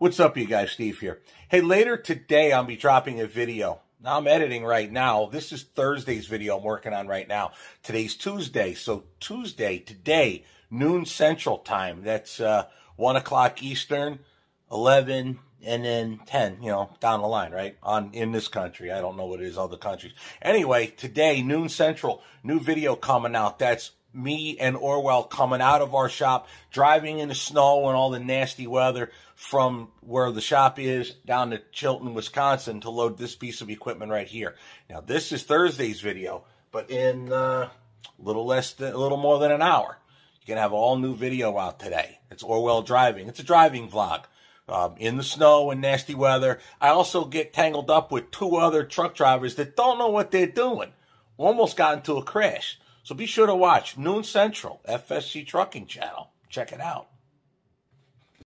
What's up, you guys? Steve here. Hey, later today, I'll be dropping a video. Now, I'm editing right now. This is Thursday's video I'm working on right now. Today's Tuesday. So, Tuesday, today, noon Central Time. That's uh, 1 o'clock Eastern, 11, and then 10, you know, down the line, right? On In this country. I don't know what it is, other countries. Anyway, today, noon Central, new video coming out. That's me and Orwell coming out of our shop, driving in the snow and all the nasty weather from where the shop is down to Chilton, Wisconsin to load this piece of equipment right here. Now, this is Thursday's video, but in uh, a little less than, a little more than an hour, you can have all new video out today. It's Orwell driving. It's a driving vlog. Um, in the snow and nasty weather. I also get tangled up with two other truck drivers that don't know what they're doing. Almost got into a crash. So be sure to watch Noon Central, FSC Trucking Channel. Check it out.